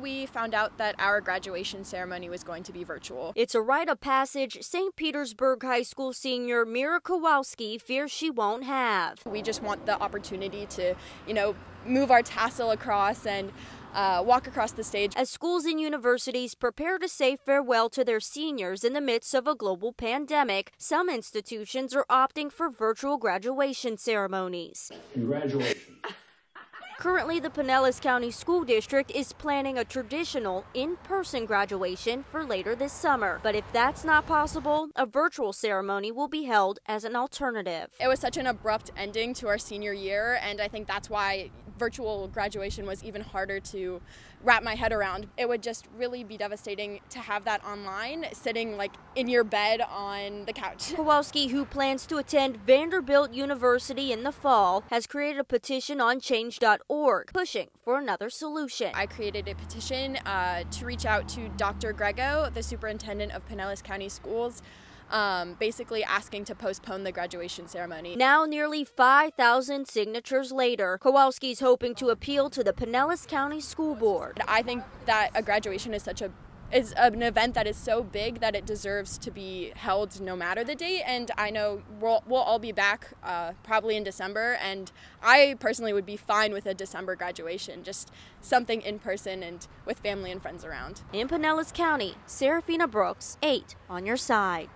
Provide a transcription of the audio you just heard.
We found out that our graduation ceremony was going to be virtual. It's a rite of passage St. Petersburg High School senior Mira Kowalski fears she won't have. We just want the opportunity to, you know, move our tassel across and uh, walk across the stage. As schools and universities prepare to say farewell to their seniors in the midst of a global pandemic, some institutions are opting for virtual graduation ceremonies. Congratulations. Currently, the Pinellas County School District is planning a traditional in person graduation for later this summer. But if that's not possible, a virtual ceremony will be held as an alternative. It was such an abrupt ending to our senior year, and I think that's why virtual graduation was even harder to wrap my head around. It would just really be devastating to have that online, sitting like in your bed on the couch. Kowalski, who plans to attend Vanderbilt University in the fall, has created a petition on change.org, pushing for another solution. I created a petition uh, to reach out to Dr. Grego, the superintendent of Pinellas County Schools um, basically asking to postpone the graduation ceremony. Now, nearly 5,000 signatures later, Kowalski's hoping to appeal to the Pinellas County School Board. I think that a graduation is such a is an event that is so big that it deserves to be held no matter the date. And I know we'll, we'll all be back uh, probably in December. And I personally would be fine with a December graduation, just something in person and with family and friends around. In Pinellas County, Serafina Brooks, 8 on your side.